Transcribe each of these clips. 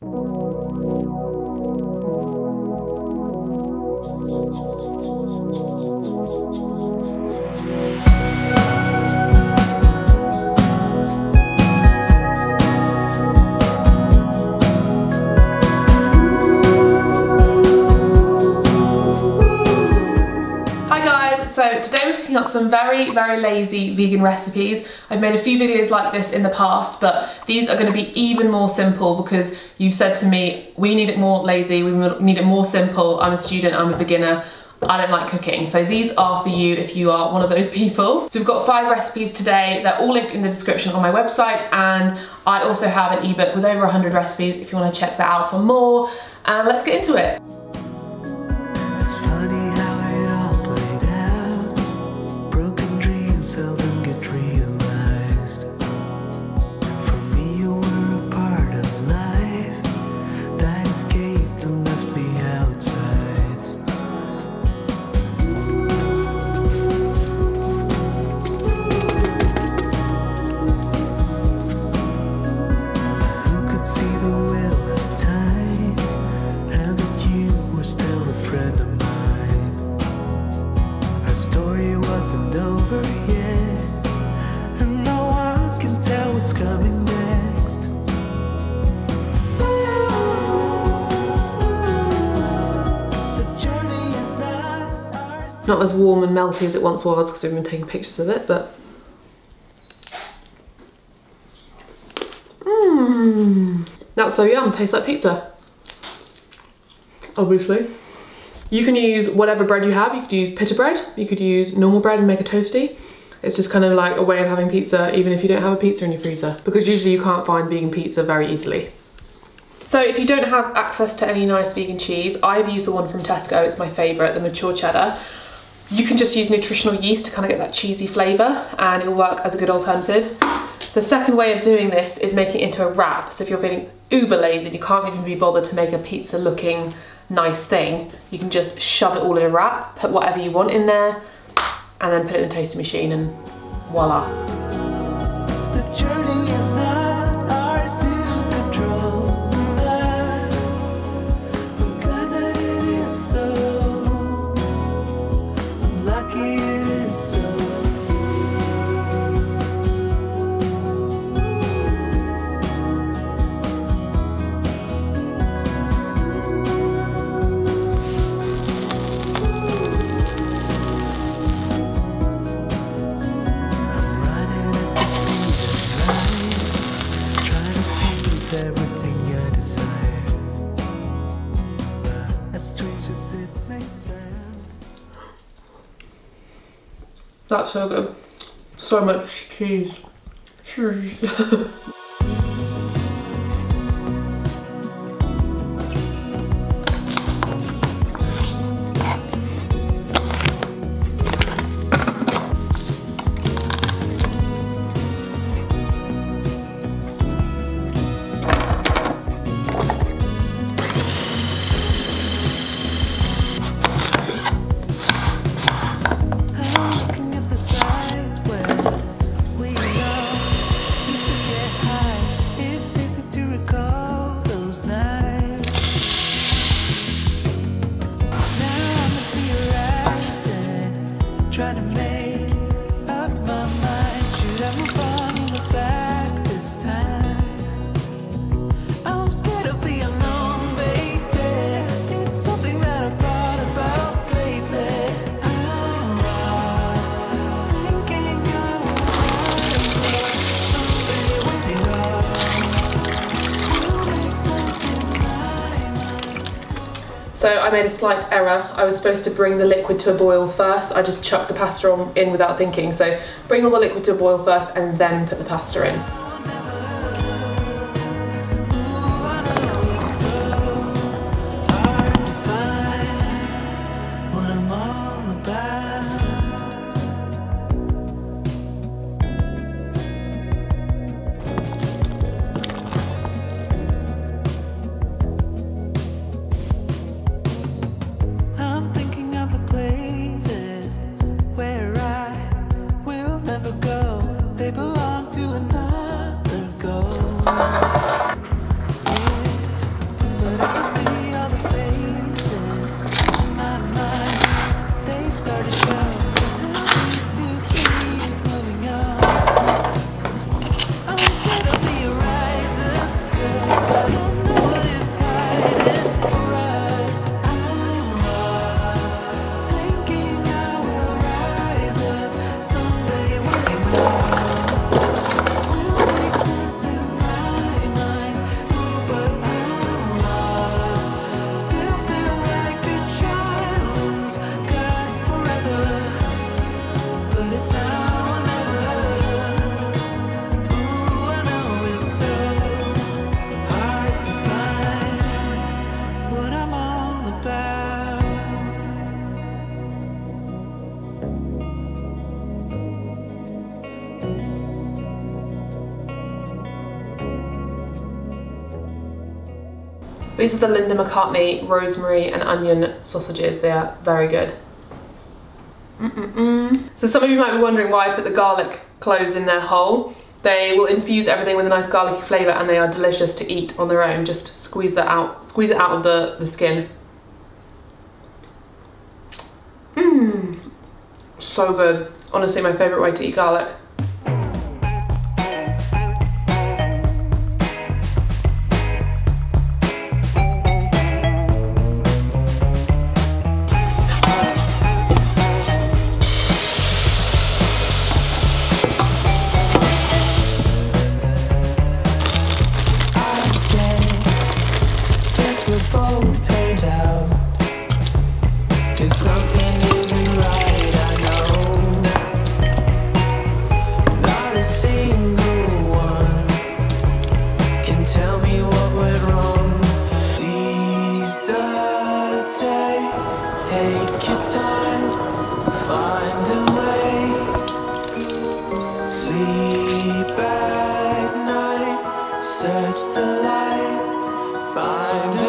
Thank you. So today we're picking up some very, very lazy vegan recipes. I've made a few videos like this in the past, but these are gonna be even more simple because you've said to me, we need it more lazy, we need it more simple. I'm a student, I'm a beginner. I don't like cooking. So these are for you if you are one of those people. So we've got five recipes today. They're all linked in the description on my website. And I also have an ebook with over 100 recipes if you wanna check that out for more. And let's get into it. Not as warm and melty as it once was because we've been taking pictures of it, but Mmm, that's so yum, tastes like pizza. Obviously. You can use whatever bread you have. You could use pita bread, you could use normal bread and make a toasty. It's just kind of like a way of having pizza even if you don't have a pizza in your freezer because usually you can't find vegan pizza very easily. So if you don't have access to any nice vegan cheese, I've used the one from Tesco, it's my favourite, the mature cheddar. You can just use nutritional yeast to kind of get that cheesy flavour and it'll work as a good alternative. The second way of doing this is making it into a wrap. So if you're feeling uber lazy and you can't even be bothered to make a pizza looking nice thing, you can just shove it all in a wrap, put whatever you want in there, and then put it in a toaster machine and voila. That's so good. So much cheese. Cheese. made a slight error. I was supposed to bring the liquid to a boil first. I just chucked the pasta on, in without thinking. So bring all the liquid to a boil first and then put the pasta in. These are the Linda McCartney rosemary and onion sausages. They are very good. Mm -mm -mm. So some of you might be wondering why I put the garlic cloves in there whole. They will infuse everything with a nice garlicky flavour and they are delicious to eat on their own. Just squeeze that out, squeeze it out of the, the skin. Mmm, so good. Honestly, my favourite way to eat garlic. search the light, find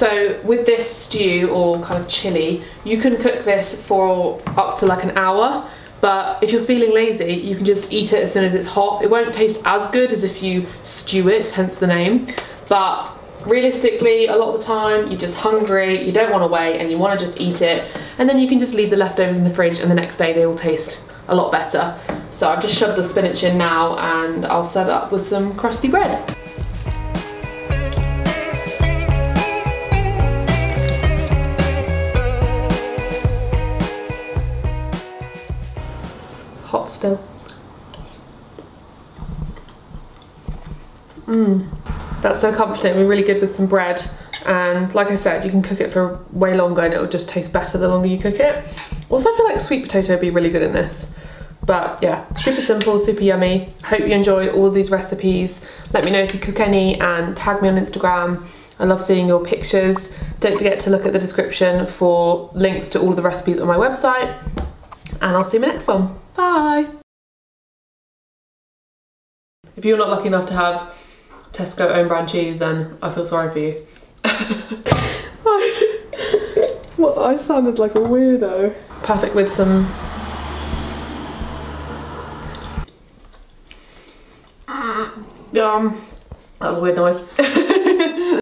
So with this stew or kind of chili, you can cook this for up to like an hour. But if you're feeling lazy, you can just eat it as soon as it's hot. It won't taste as good as if you stew it, hence the name. But realistically, a lot of the time, you're just hungry, you don't want to wait, and you want to just eat it. And then you can just leave the leftovers in the fridge, and the next day they will taste a lot better. So I've just shoved the spinach in now, and I'll serve it up with some crusty bread. Still. Mmm, that's so comforting, we're really good with some bread. And like I said, you can cook it for way longer and it'll just taste better the longer you cook it. Also, I feel like sweet potato would be really good in this. But yeah, super simple, super yummy. Hope you enjoy all these recipes. Let me know if you cook any and tag me on Instagram. I love seeing your pictures. Don't forget to look at the description for links to all the recipes on my website. And I'll see you in my next one. Bye. If you're not lucky enough to have Tesco own brand cheese, then I feel sorry for you. well, I sounded like a weirdo. Perfect with some Yum. That was a weird noise.